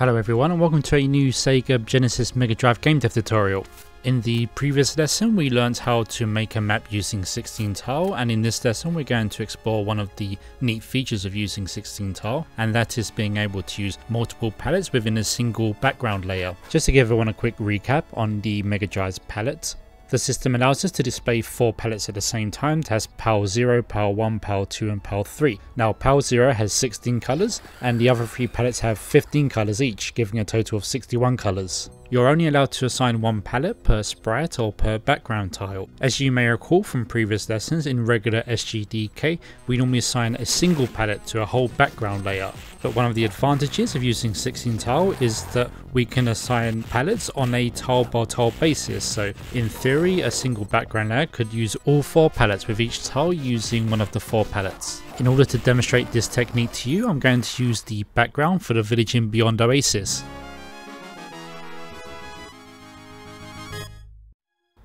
Hello everyone and welcome to a new Sega Genesis Mega Drive game dev tutorial. In the previous lesson we learned how to make a map using 16 tile and in this lesson we're going to explore one of the neat features of using 16 tile and that is being able to use multiple palettes within a single background layer. Just to give everyone a quick recap on the Mega Drive's palette, the system allows us to display four palettes at the same time. It has PAL 0, PAL 1, PAL 2 and PAL 3. Now PAL 0 has 16 colours and the other three palettes have 15 colours each, giving a total of 61 colours. You're only allowed to assign one palette per sprite or per background tile. As you may recall from previous lessons, in regular SGDK, we normally assign a single palette to a whole background layer. But one of the advantages of using 16 tile is that we can assign palettes on a tile by tile basis. So in theory, a single background layer could use all four palettes with each tile using one of the four palettes. In order to demonstrate this technique to you, I'm going to use the background for the Village in Beyond Oasis.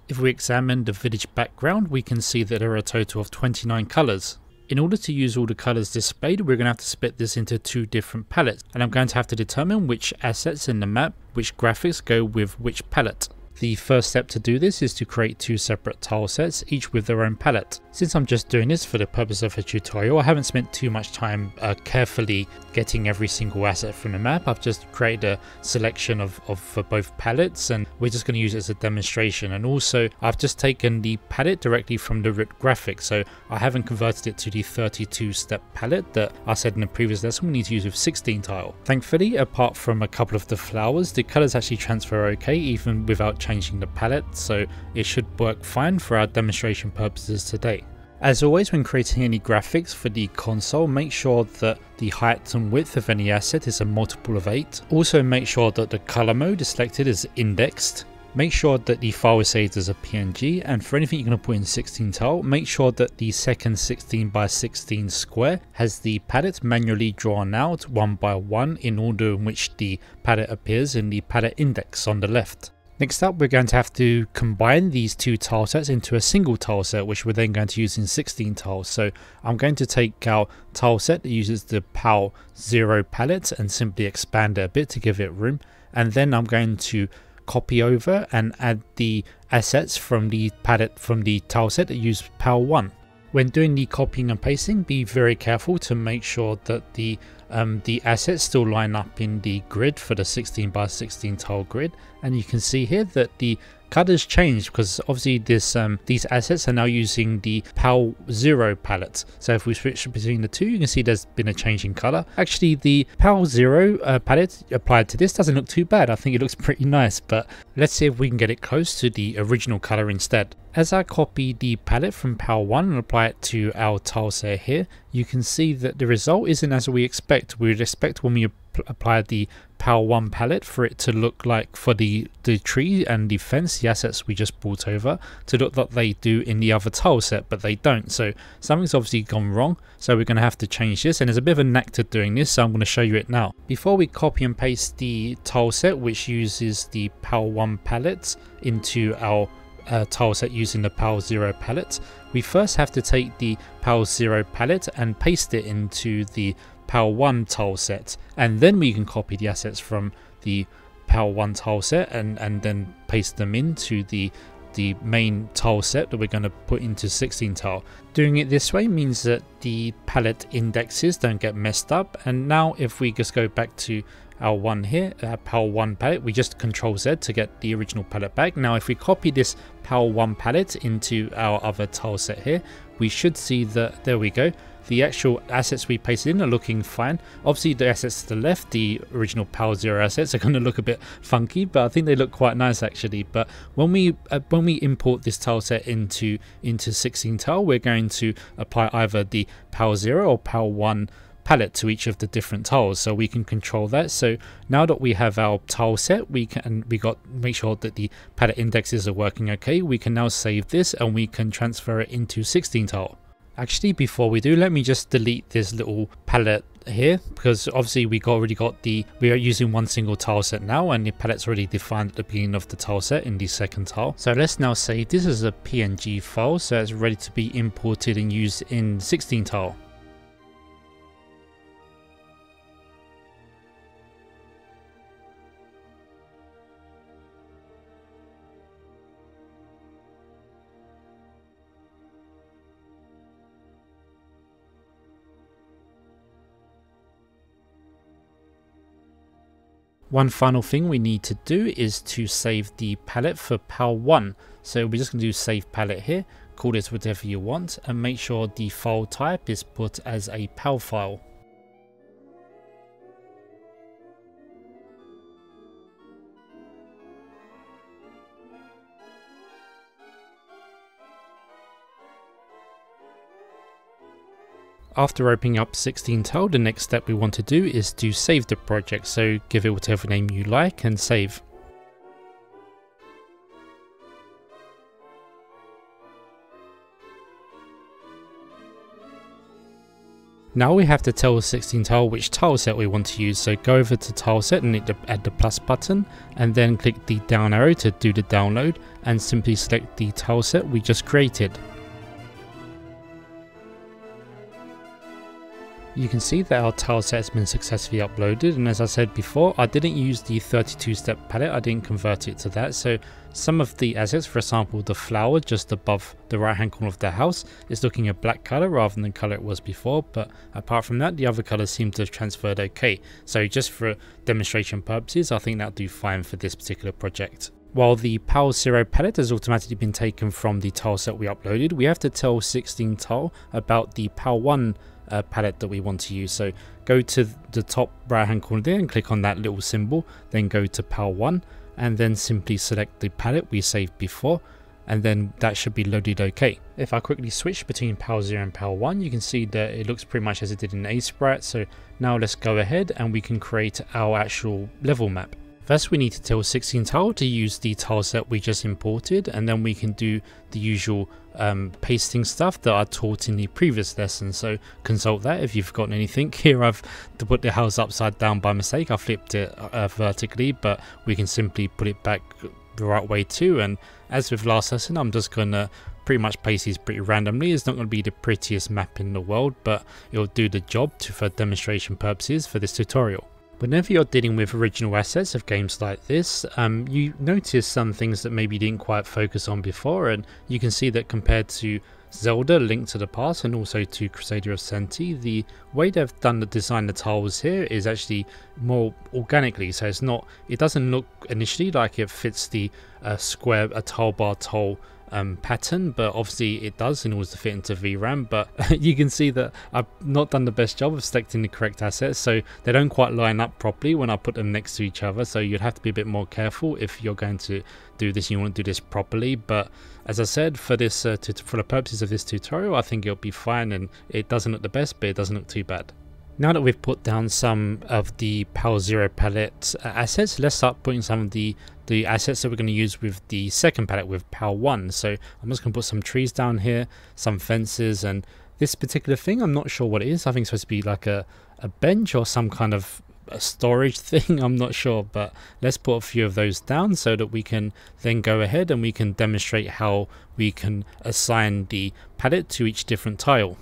If we examine the village background, we can see that there are a total of 29 colours. In order to use all the colours displayed, we're going to have to split this into two different palettes, and I'm going to have to determine which assets in the map, which graphics go with which palette. The first step to do this is to create two separate tile sets, each with their own palette. Since I'm just doing this for the purpose of a tutorial, I haven't spent too much time uh, carefully getting every single asset from the map. I've just created a selection of, of for both palettes and we're just going to use it as a demonstration. And also I've just taken the palette directly from the root graphic, so I haven't converted it to the 32 step palette that I said in the previous lesson we need to use with 16 tile. Thankfully, apart from a couple of the flowers, the colors actually transfer okay even without changing the palette, so it should work fine for our demonstration purposes today. As always when creating any graphics for the console, make sure that the height and width of any asset is a multiple of 8. Also make sure that the color mode is selected as indexed. Make sure that the file is saved as a PNG and for anything you're going to put in 16 tile, make sure that the second 16 by 16 square has the palette manually drawn out one by one in order in which the palette appears in the palette index on the left. Next up we're going to have to combine these two tile sets into a single tile set which we're then going to use in 16 tiles. So I'm going to take our tile set that uses the PAL 0 palette and simply expand it a bit to give it room and then I'm going to copy over and add the assets from the palette from the tile set that use PAL 1. When doing the copying and pasting be very careful to make sure that the um, the assets still line up in the grid for the 16 by 16 tile grid. And you can see here that the colors changed because obviously this um, these assets are now using the PAL 0 palette. So if we switch between the two you can see there's been a change in color actually the PAL 0 uh, palette applied to this doesn't look too bad. I think it looks pretty nice but let's see if we can get it close to the original color instead. As I copy the palette from PAL 1 and apply it to our tile set here, you can see that the result isn't as we expect. We would expect when we apply the PAL 1 palette for it to look like for the, the tree and the fence, the assets we just brought over, to look like they do in the other tile set, but they don't. So something's obviously gone wrong, so we're going to have to change this, and there's a bit of a knack to doing this, so I'm going to show you it now. Before we copy and paste the tile set, which uses the PAL 1 palette into our uh, tile set using the PAL 0 palette, we first have to take the PAL 0 palette and paste it into the PAL 1 tile set and then we can copy the assets from the PAL 1 tile set and, and then paste them into the the main tile set that we're going to put into 16 tile. Doing it this way means that the palette indexes don't get messed up and now if we just go back to our one here, uh, our PAL 1 palette, we just control Z to get the original palette back. Now if we copy this PAL 1 palette into our other tile set here, we should see that, there we go, the actual assets we pasted in are looking fine. Obviously the assets to the left, the original PAL 0 assets are going to look a bit funky, but I think they look quite nice actually. But when we uh, when we import this tile set into, into 16 tile, we're going to apply either the PAL 0 or PAL 1 palette to each of the different tiles so we can control that. So now that we have our tile set we can we got make sure that the palette indexes are working okay we can now save this and we can transfer it into 16 tile. Actually before we do let me just delete this little palette here because obviously we got already got the we are using one single tile set now and the palette's already defined at the beginning of the tile set in the second tile. So let's now save this as a png file so it's ready to be imported and used in 16 tile One final thing we need to do is to save the palette for PAL 1. So we're just going to do save palette here, call this whatever you want and make sure the file type is put as a PAL file. After opening up 16 tile, the next step we want to do is to save the project, so give it whatever name you like and save. Now we have to tell 16 tile which tile set we want to use, so go over to tile set and add the plus button and then click the down arrow to do the download and simply select the tile set we just created. You can see that our tile set has been successfully uploaded and as I said before I didn't use the 32 step palette, I didn't convert it to that so some of the assets, for example the flower just above the right hand corner of the house is looking a black colour rather than the colour it was before but apart from that the other colours seem to have transferred okay so just for demonstration purposes I think that'll do fine for this particular project. While the PAL 0 palette has automatically been taken from the tile set we uploaded, we have to tell 16 tile about the PAL 1 uh, palette that we want to use. So go to the top right hand corner there and click on that little symbol, then go to PAL 1 and then simply select the palette we saved before and then that should be loaded okay. If I quickly switch between PAL 0 and PAL 1 you can see that it looks pretty much as it did in Aseprite. so now let's go ahead and we can create our actual level map. First we need to tell 16 tile to use the tile set we just imported and then we can do the usual um, pasting stuff that I taught in the previous lesson so consult that if you've forgotten anything. Here I've put the house upside down by mistake, I flipped it uh, vertically but we can simply put it back the right way too and as with last lesson I'm just to pretty much paste these pretty randomly. It's not going to be the prettiest map in the world but it'll do the job to, for demonstration purposes for this tutorial. Whenever you're dealing with original assets of games like this, um, you notice some things that maybe you didn't quite focus on before, and you can see that compared to Zelda Link to the Past and also to Crusader of Centy, the way they've done the design the tiles here is actually more organically. So it's not, it doesn't look initially like it fits the uh, square, a tile bar tile um, pattern, but obviously it does in order to fit into VRAM. But you can see that I've not done the best job of selecting the correct assets, so they don't quite line up properly when I put them next to each other. So you'd have to be a bit more careful if you're going to do this. You want to do this properly. But as I said, for this uh, for the purposes of this tutorial, I think it'll be fine, and it doesn't look the best, but it doesn't look too bad. Now that we've put down some of the PAL Zero palette uh, assets, let's start putting some of the, the assets that we're going to use with the second palette with PAL 1. So I'm just going to put some trees down here, some fences, and this particular thing, I'm not sure what it is. I think it's supposed to be like a, a bench or some kind of a storage thing, I'm not sure, but let's put a few of those down so that we can then go ahead and we can demonstrate how we can assign the palette to each different tile.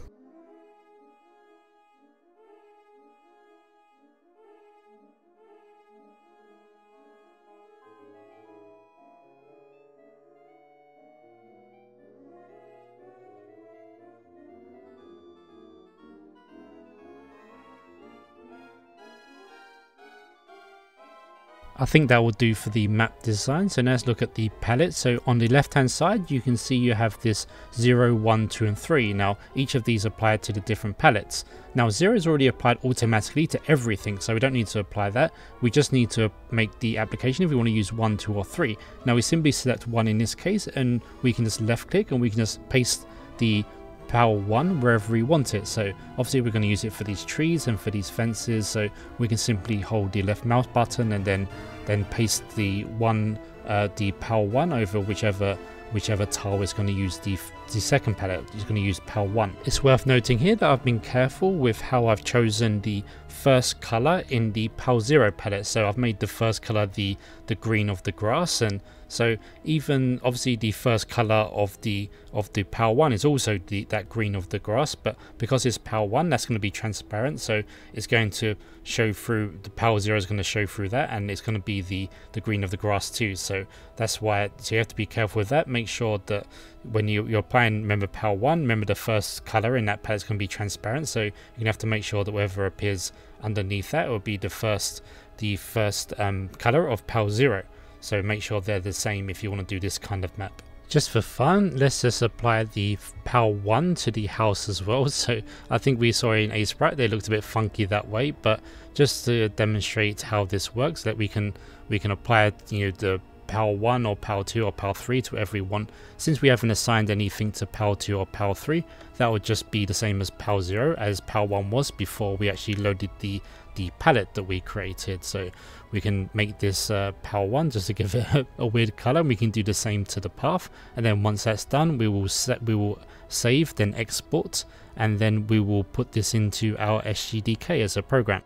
I think that will do for the map design. So now let's look at the palette. So on the left hand side, you can see you have this 0, 1, 2 and 3. Now each of these apply to the different palettes. Now 0 is already applied automatically to everything, so we don't need to apply that. We just need to make the application if we want to use 1, 2 or 3. Now we simply select 1 in this case and we can just left click and we can just paste the PAL 1 wherever we want it. So obviously we're going to use it for these trees and for these fences. So we can simply hold the left mouse button and then then paste the one uh, the PAL 1 over whichever whichever tile is going to use the, the second palette is going to use PAL 1. It's worth noting here that I've been careful with how I've chosen the first color in the PAL 0 palette. So I've made the first color the, the green of the grass and so even obviously the first color of the of the PAL 1 is also the, that green of the grass, but because it's PAL 1, that's going to be transparent. So it's going to show through the PAL 0 is going to show through that, and it's going to be the the green of the grass too. So that's why so you have to be careful with that. Make sure that when you, you're applying, remember PAL 1, remember the first color in that palette is going to be transparent. So you're going to have to make sure that whatever appears underneath that will be the first the first um, color of PAL 0. So make sure they're the same if you want to do this kind of map. Just for fun, let's just apply the PAL 1 to the house as well. So I think we saw in Aseprite they looked a bit funky that way, but just to demonstrate how this works, that we can we can apply you know the PAL 1 or PAL 2 or PAL 3 to every one. Since we haven't assigned anything to PAL 2 or PAL 3, that would just be the same as PAL 0 as PAL 1 was before we actually loaded the, the palette that we created. So we can make this uh, PAL 1 just to give it a, a weird color. And We can do the same to the path. And then once that's done, we will set, we will save, then export, and then we will put this into our SGDK as a program.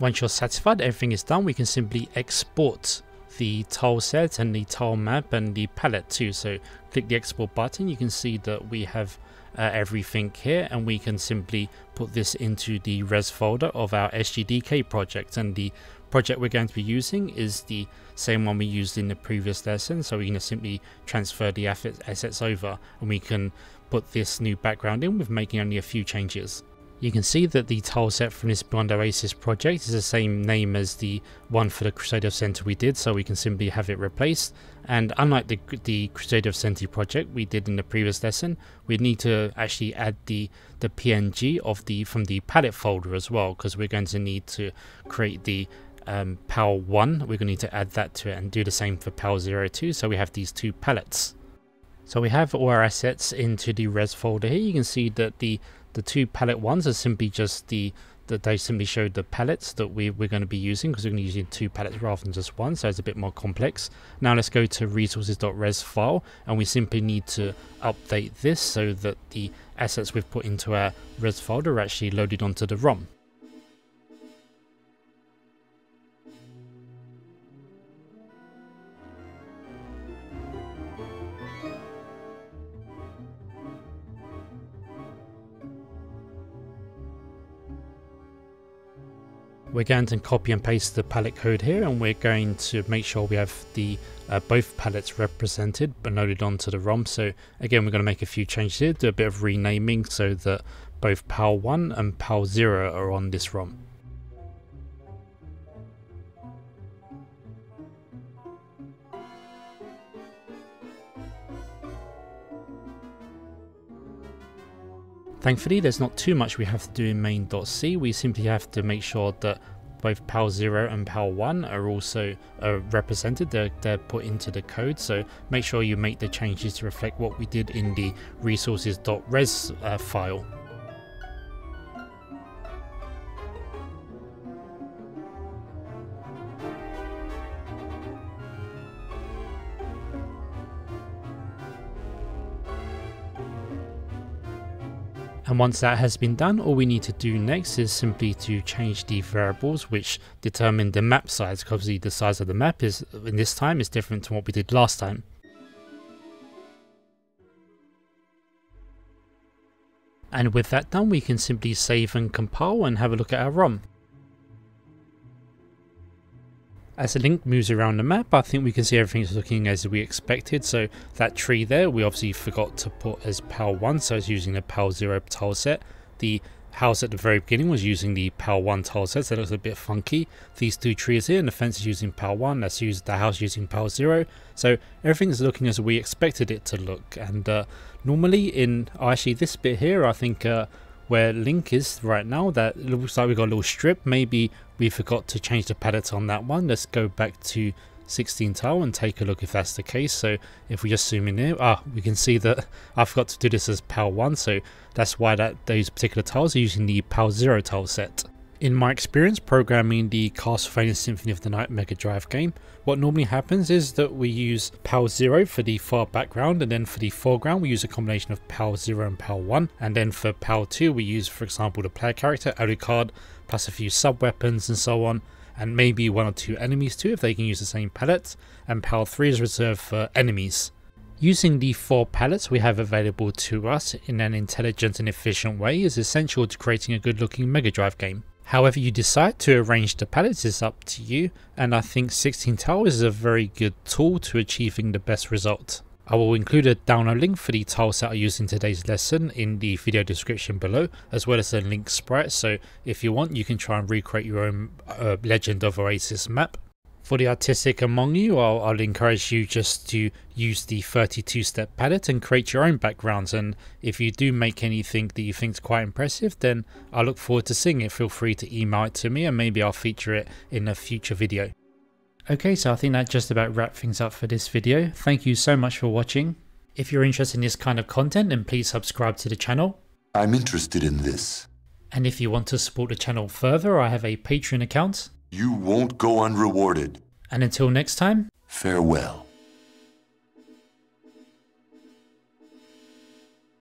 Once you're satisfied everything is done, we can simply export the tile set and the tile map and the palette too. So click the export button, you can see that we have uh, everything here and we can simply put this into the res folder of our SGDK project and the project we're going to be using is the same one we used in the previous lesson so going to simply transfer the assets over and we can put this new background in with making only a few changes. You can see that the tile set from this Beyond Oasis project is the same name as the one for the Crusader of Centy we did, so we can simply have it replaced. And unlike the, the Crusader of Centy project we did in the previous lesson, we need to actually add the, the PNG of the from the palette folder as well, because we're going to need to create the um, PAL 1, we're going to need to add that to it and do the same for PAL 02, so we have these two palettes. So we have all our assets into the res folder here. You can see that the the two palette ones are simply just the that they simply showed the palettes that we, we're going to be using because we're going to be using two palettes rather than just one so it's a bit more complex now let's go to resources.res file and we simply need to update this so that the assets we've put into our res folder are actually loaded onto the ROM we're going to copy and paste the palette code here and we're going to make sure we have the uh, both palettes represented but loaded onto the ROM. So again we're going to make a few changes here do a bit of renaming so that both PAL 1 and PAL 0 are on this ROM Thankfully, there's not too much we have to do in main.c. We simply have to make sure that both PAL 0 and PAL 1 are also uh, represented, they're, they're put into the code, so make sure you make the changes to reflect what we did in the resources.res uh, file. And once that has been done, all we need to do next is simply to change the variables which determine the map size, because the size of the map is in this time is different to what we did last time. And with that done, we can simply save and compile and have a look at our ROM. As the link moves around the map, I think we can see everything's looking as we expected. So that tree there, we obviously forgot to put as PAL 1, so it's using the PAL 0 tile set. The house at the very beginning was using the PAL 1 tile set, so it looks a bit funky. These two trees here, and the fence is using PAL 1, that's used the house using PAL 0. So everything's looking as we expected it to look. And uh, normally in, actually this bit here, I think uh, where Link is right now. That looks like we got a little strip. Maybe we forgot to change the palette on that one. Let's go back to 16 tile and take a look if that's the case. So if we just zoom in here, ah, we can see that I forgot to do this as PAL 1. So that's why that those particular tiles are using the PAL 0 tile set. In my experience programming the Castlevania Symphony of the Night Mega Drive game, what normally happens is that we use PAL 0 for the far background and then for the foreground we use a combination of PAL 0 and PAL 1 and then for PAL 2 we use for example the player character, Alucard, plus a few sub weapons and so on and maybe one or two enemies too if they can use the same palette and PAL 3 is reserved for enemies. Using the four palettes we have available to us in an intelligent and efficient way is essential to creating a good looking Mega Drive game. However you decide to arrange the palettes is up to you, and I think 16 tiles is a very good tool to achieving the best result. I will include a download link for the tileset I used in today's lesson in the video description below, as well as a link sprite, so if you want you can try and recreate your own uh, Legend of Oasis map. For the artistic among you, I'll, I'll, encourage you just to use the 32 step palette and create your own backgrounds. And if you do make anything that you think is quite impressive, then I look forward to seeing it. Feel free to email it to me and maybe I'll feature it in a future video. Okay, so I think that just about wraps things up for this video. Thank you so much for watching. If you're interested in this kind of content, then please subscribe to the channel. I'm interested in this. And if you want to support the channel further, I have a Patreon account. You won't go unrewarded. And until next time, farewell.